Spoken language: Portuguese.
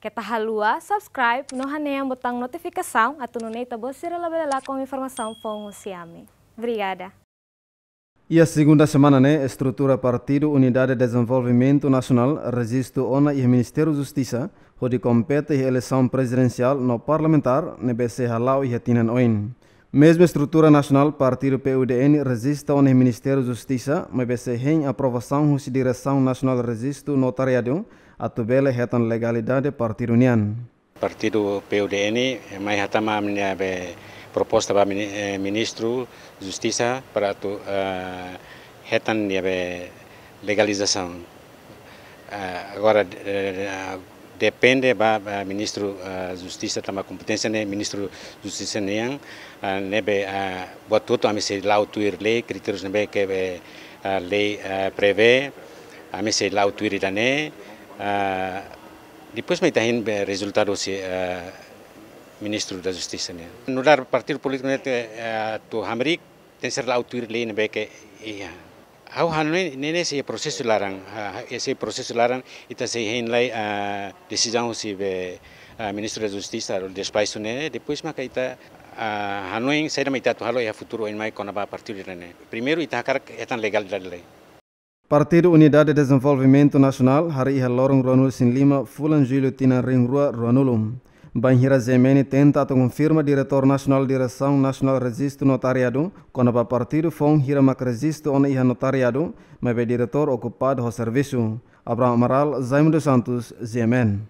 Kita halua, subscribe, no haneia botão notificação, neita você lá com informação com o Ciame. Obrigada. E a segunda semana, né, estrutura Partido Unidade de Desenvolvimento Nacional registro ONA e Ministério da Justiça, onde compete a eleição presidencial no parlamentar, nebece halau e hatinan oin. Mesma estrutura nacional, Partido PUDN resiste ao Ministério da Justiça, mas em aprovação da Direção Nacional Registro Notariado, a tubela retan legalidade Partido União. Partido PUDN, mais hatama be proposta para Ministro da Justiça para tu uh, retan be legalização. Uh, agora, uh, depende ba ministro uh, justiça tama competência né ministro justiça né uh, nebe uh, buat tudo a se lau tuir lei critérios nebe que uh, lei uh, prevê a se lau tuir dane uh, depois me tahin resultado se uh, ministro da justiça né no dar partido político né uh, tu hamrik tem ser lau tuir lei nebe que iya Hau hanu nene se prosesu larang, esse processo larang ita se hen lai a decisão se be ministro da justiça o despacho nene depois maka ita hanu yang saya ita tu halo ya futuro en mai kona partido nene. Primeiro ita kar etan legal lei. Partido Unidade de Desenvolvimento Nacional hari iha lorong Ronul Sin Lima fulan julho tina ring rua Ronulum. Banhira Zemeni tenta confirma diretor nacional direção nacional registro notariado, quando a partido fom hira mak registro ona iha notariado, mas o diretor ocupado do serviço. Abraham Amaral, Zaimo dos Santos, Zemen.